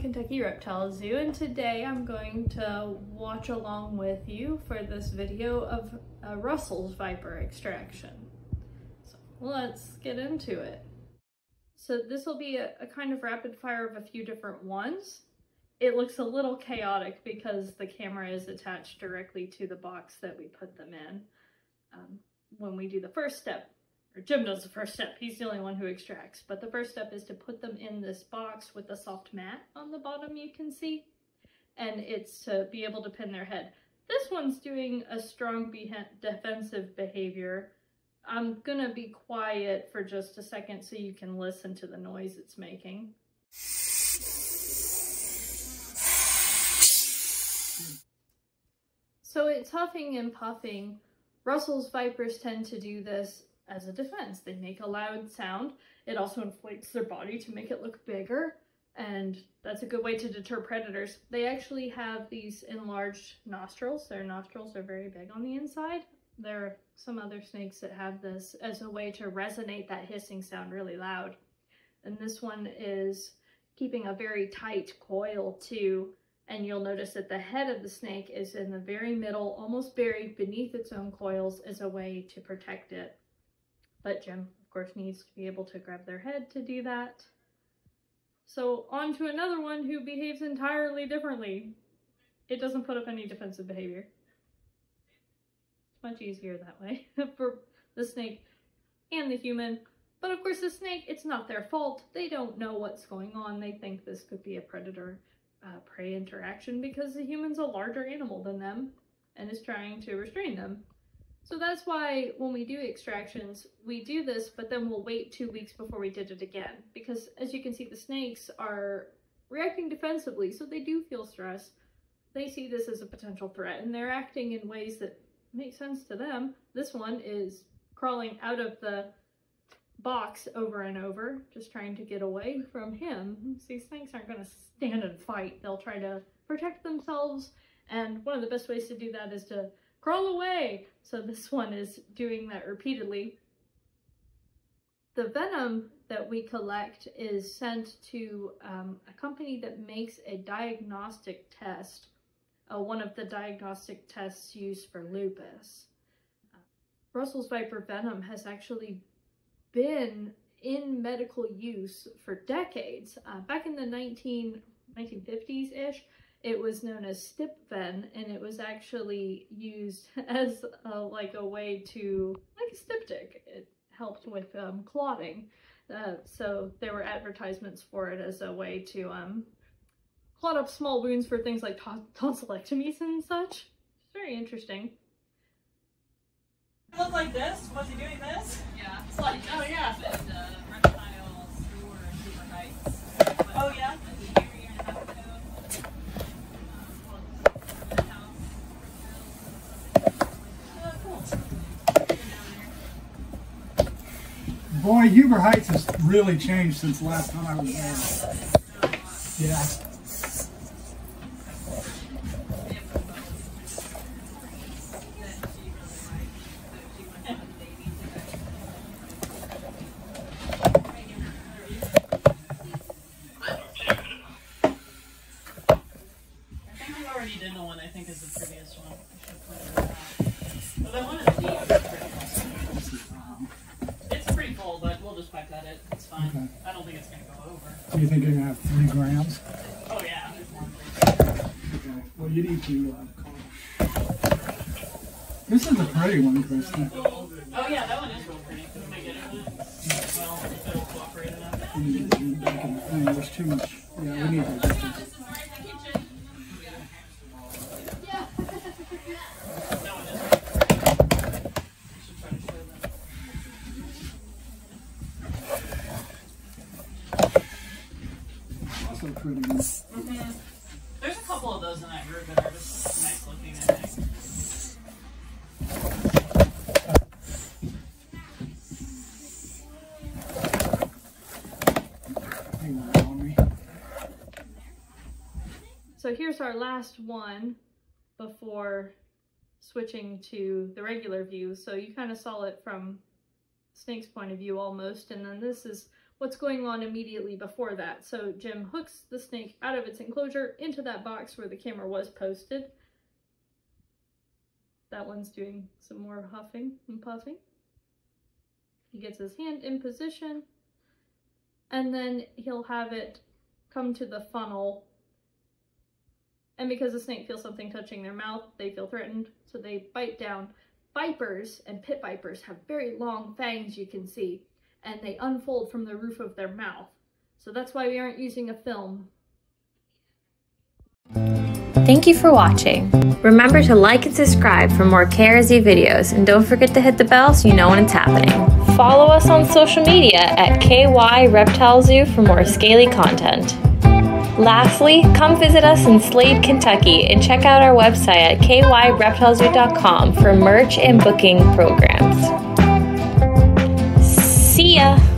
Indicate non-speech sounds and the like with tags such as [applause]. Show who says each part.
Speaker 1: Kentucky Reptile Zoo and today I'm going to watch along with you for this video of a Russell's viper extraction. So let's get into it. So this will be a, a kind of rapid fire of a few different ones. It looks a little chaotic because the camera is attached directly to the box that we put them in. Um, when we do the first step, or Jim does the first step. He's the only one who extracts. But the first step is to put them in this box with a soft mat on the bottom you can see. And it's to be able to pin their head. This one's doing a strong defensive behavior. I'm gonna be quiet for just a second so you can listen to the noise it's making. So it's huffing and puffing. Russell's vipers tend to do this as a defense. They make a loud sound. It also inflates their body to make it look bigger, and that's a good way to deter predators. They actually have these enlarged nostrils. Their nostrils are very big on the inside. There are some other snakes that have this as a way to resonate that hissing sound really loud. And this one is keeping a very tight coil too. And you'll notice that the head of the snake is in the very middle, almost buried beneath its own coils as a way to protect it. But Jim, of course, needs to be able to grab their head to do that. So on to another one who behaves entirely differently. It doesn't put up any defensive behavior. It's much easier that way [laughs] for the snake and the human. But of course the snake, it's not their fault. They don't know what's going on. They think this could be a predator-prey uh, interaction because the human's a larger animal than them and is trying to restrain them. So that's why when we do extractions, we do this, but then we'll wait two weeks before we did it again. Because as you can see, the snakes are reacting defensively, so they do feel stress. They see this as a potential threat, and they're acting in ways that make sense to them. This one is crawling out of the box over and over, just trying to get away from him. These things aren't going to stand and fight. They'll try to protect themselves, and one of the best ways to do that is to crawl away. So this [laughs] one is doing that repeatedly. The venom that we collect is sent to um, a company that makes a diagnostic test, uh, one of the diagnostic tests used for lupus. Russell's viper venom has actually been in medical use for decades. Uh, back in the 19, 1950s-ish, it was known as Stypven, and it was actually used [laughs] as a, like a way to, like a styptic. It helped with um, clotting. Uh, so there were advertisements for it as a way to um, clot up small wounds for things like tonsillectomies and such. It's very interesting.
Speaker 2: Look like this? Was he doing this?
Speaker 3: Yeah.
Speaker 2: It's like, oh yeah.
Speaker 3: And, uh, reptile store Huber Heights.
Speaker 2: Oh yeah?
Speaker 4: Boy, Huber Heights has really changed since last time I was there. Yeah. Do you think you're going to uh, have three grams?
Speaker 2: Oh, yeah.
Speaker 4: Okay. Well, you need to uh, This is a pretty one, Kristen.
Speaker 2: Oh, yeah, that one is real pretty. Can I get it? Well, if it'll cooperate enough.
Speaker 4: You need to get it back in the thing. There's too much. Yeah, we need to get pretty. Mm
Speaker 2: -hmm. There's a couple of those in that group that are just nice looking, I think.
Speaker 1: So here's our last one. before switching to the regular view. So you kind of saw it from Snake's point of view almost, and then this is what's going on immediately before that. So Jim hooks the snake out of its enclosure into that box where the camera was posted. That one's doing some more huffing and puffing. He gets his hand in position, and then he'll have it come to the funnel. And because the snake feels something touching their mouth, they feel threatened, so they bite down. Vipers and pit vipers have very long fangs, you can see, and they unfold from the roof of their mouth. So that's why we aren't using a film.
Speaker 5: Thank you for watching. Remember to like and subscribe for more KRZ videos, and don't forget to hit the bell so you know when it's happening. Follow us on social media at KY Reptile Zoo for more scaly content. Lastly, come visit us in Slade, Kentucky, and check out our website at kyreptilezoo.com for merch and booking programs yeah.